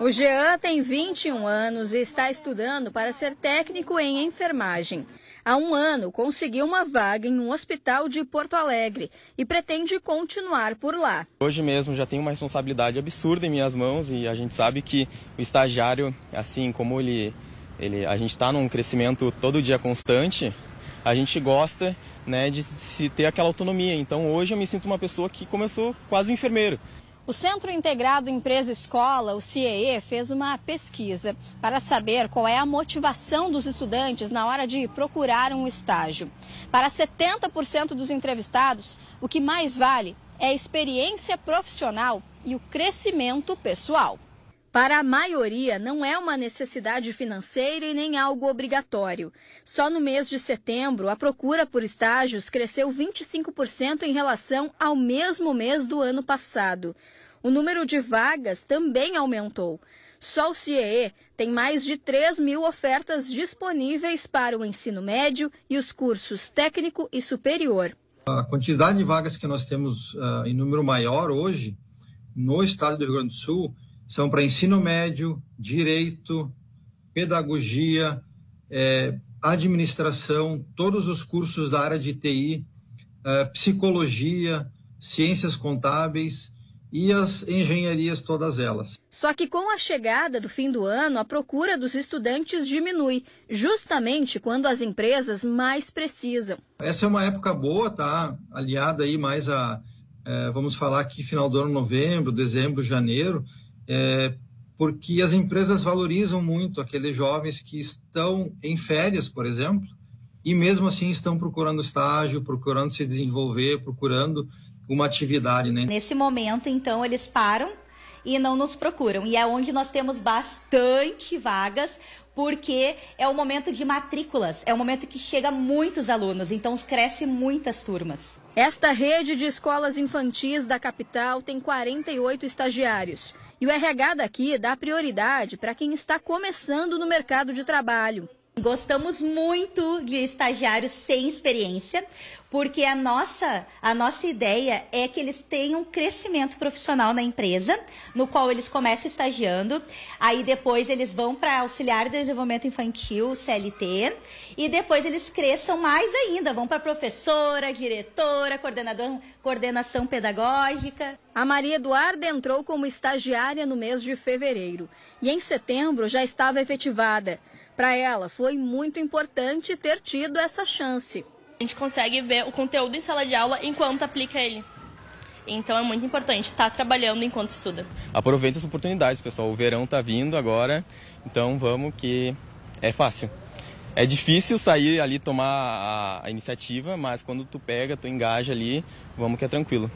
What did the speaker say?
O Jean tem 21 anos e está estudando para ser técnico em enfermagem. Há um ano conseguiu uma vaga em um hospital de Porto Alegre e pretende continuar por lá. Hoje mesmo já tenho uma responsabilidade absurda em minhas mãos e a gente sabe que o estagiário, assim como ele, ele a gente está num crescimento todo dia constante, a gente gosta né, de se ter aquela autonomia. Então hoje eu me sinto uma pessoa que começou quase um enfermeiro. O Centro Integrado Empresa Escola, o CIEE, fez uma pesquisa para saber qual é a motivação dos estudantes na hora de procurar um estágio. Para 70% dos entrevistados, o que mais vale é a experiência profissional e o crescimento pessoal. Para a maioria, não é uma necessidade financeira e nem algo obrigatório. Só no mês de setembro, a procura por estágios cresceu 25% em relação ao mesmo mês do ano passado. O número de vagas também aumentou. Só o CIEE tem mais de 3 mil ofertas disponíveis para o ensino médio e os cursos técnico e superior. A quantidade de vagas que nós temos uh, em número maior hoje no estado do Rio Grande do Sul são para ensino médio, direito, pedagogia, é, administração, todos os cursos da área de TI, é, psicologia, ciências contábeis e as engenharias todas elas. Só que com a chegada do fim do ano, a procura dos estudantes diminui, justamente quando as empresas mais precisam. Essa é uma época boa, tá? Aliada aí mais a, é, vamos falar aqui final do ano, novembro, dezembro, janeiro, é, porque as empresas valorizam muito aqueles jovens que estão em férias, por exemplo, e mesmo assim estão procurando estágio, procurando se desenvolver, procurando uma atividade. Né? Nesse momento, então, eles param e não nos procuram. E é onde nós temos bastante vagas, porque é o momento de matrículas, é o momento que chega muitos alunos, então cresce muitas turmas. Esta rede de escolas infantis da capital tem 48 estagiários. E o RH daqui dá prioridade para quem está começando no mercado de trabalho. Gostamos muito de estagiários sem experiência, porque a nossa, a nossa ideia é que eles tenham crescimento profissional na empresa, no qual eles começam estagiando, aí depois eles vão para auxiliar de desenvolvimento infantil, CLT, e depois eles cresçam mais ainda, vão para professora, diretora, coordenador, coordenação pedagógica. A Maria Eduarda entrou como estagiária no mês de fevereiro e em setembro já estava efetivada. Para ela, foi muito importante ter tido essa chance. A gente consegue ver o conteúdo em sala de aula enquanto aplica ele. Então é muito importante estar trabalhando enquanto estuda. Aproveita as oportunidades, pessoal. O verão está vindo agora, então vamos que é fácil. É difícil sair ali tomar a, a iniciativa, mas quando tu pega, tu engaja ali, vamos que é tranquilo.